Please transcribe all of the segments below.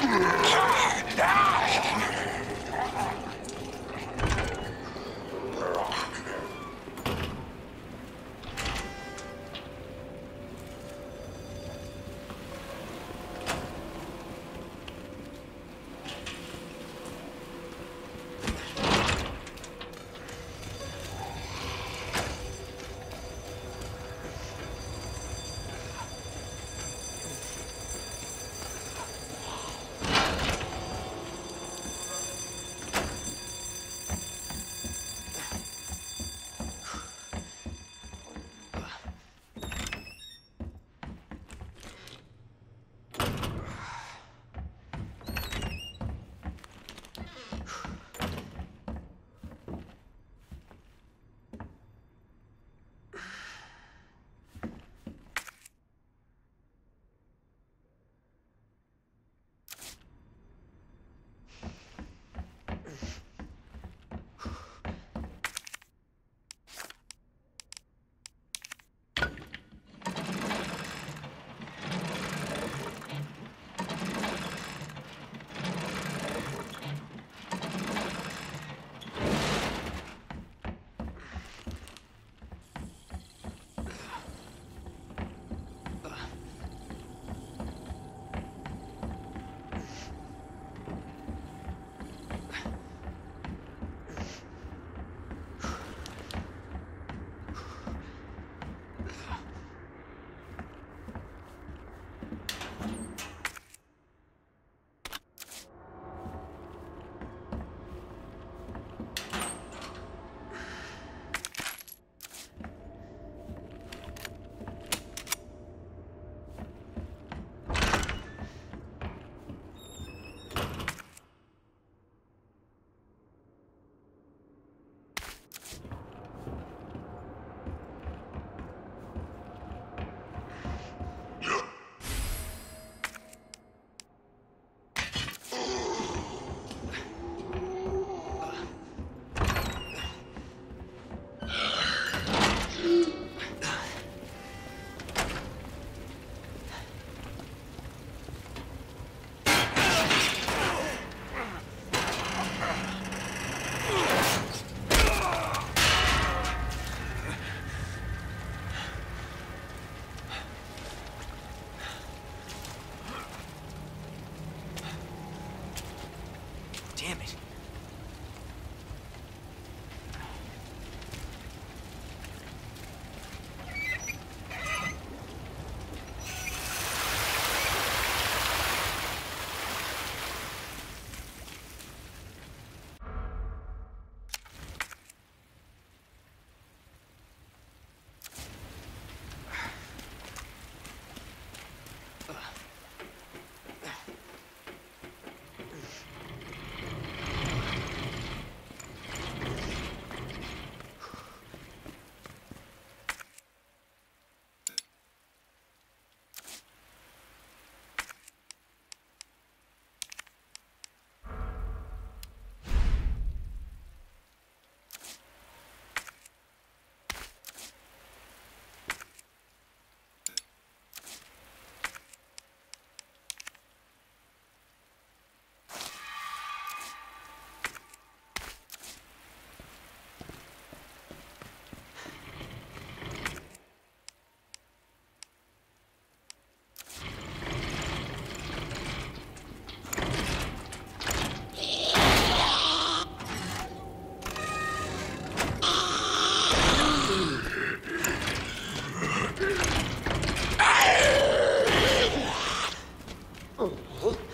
Ah! Oh.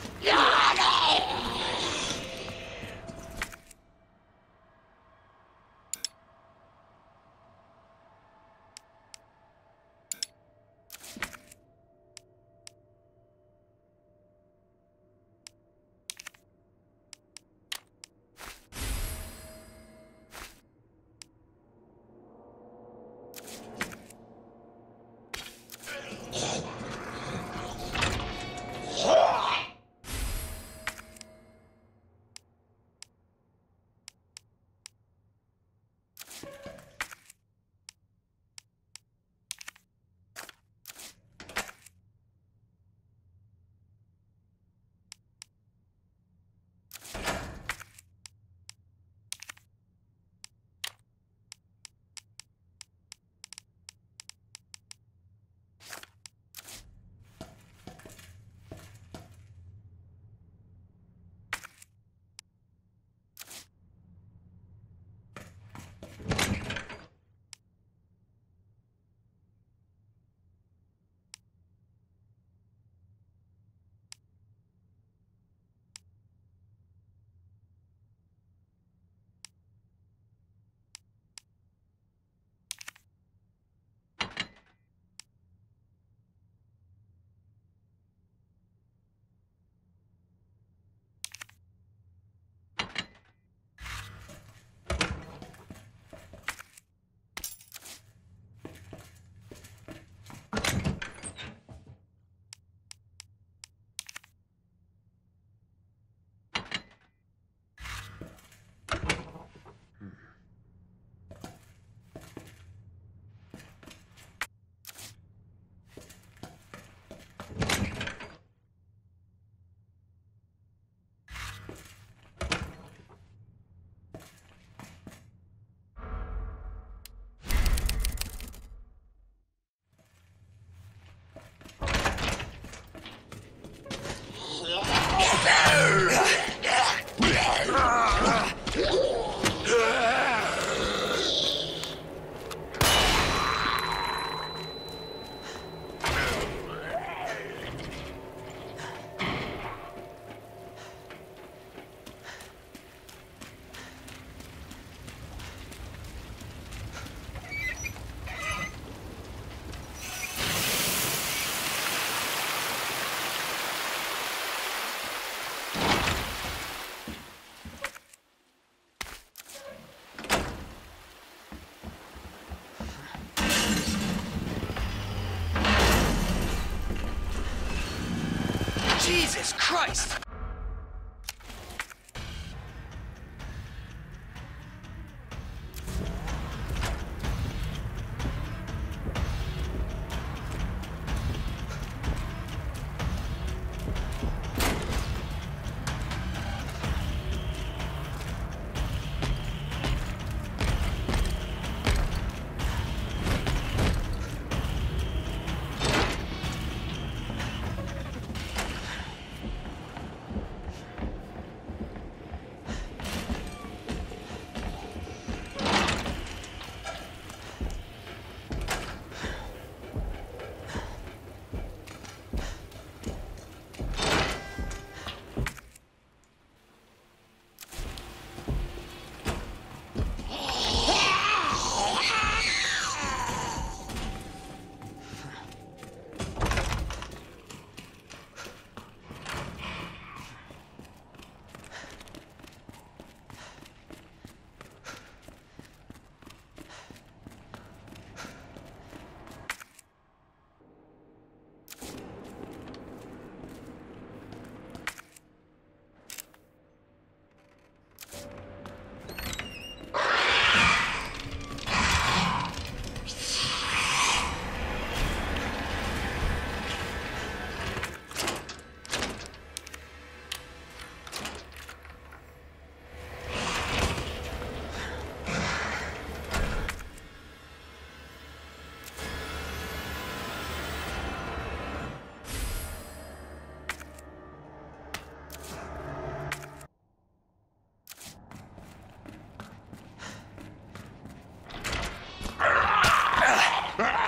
Jesus Christ!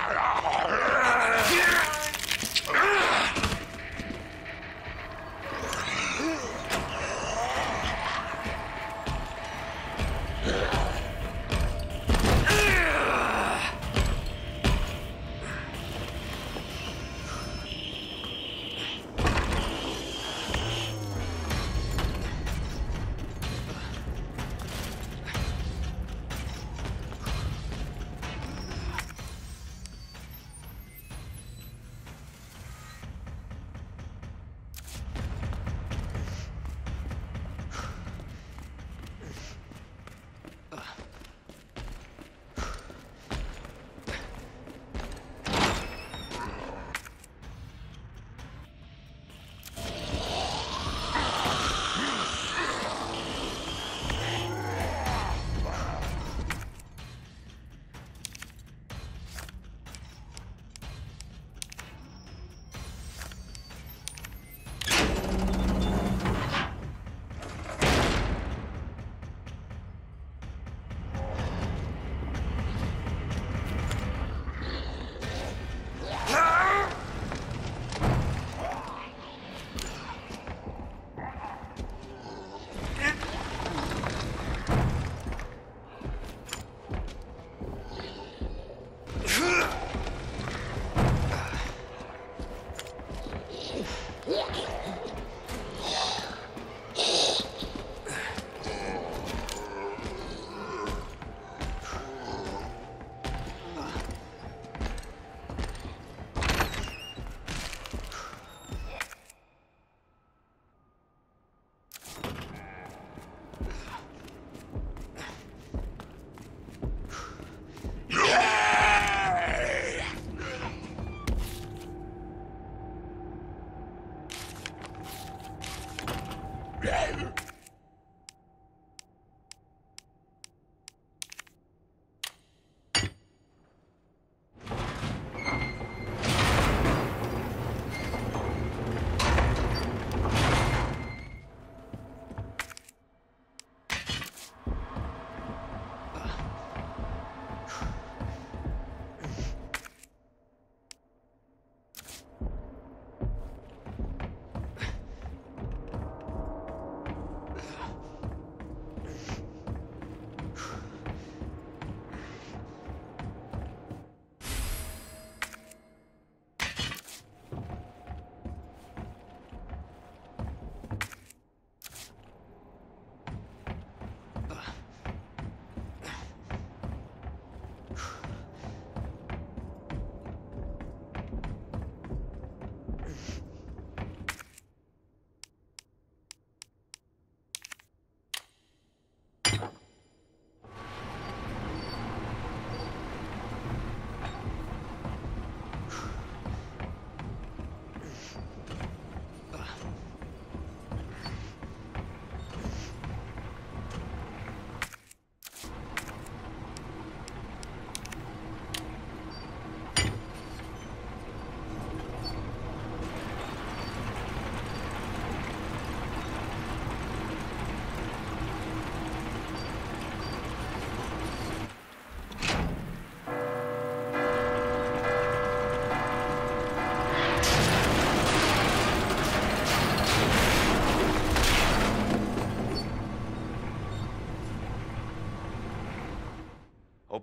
Oh,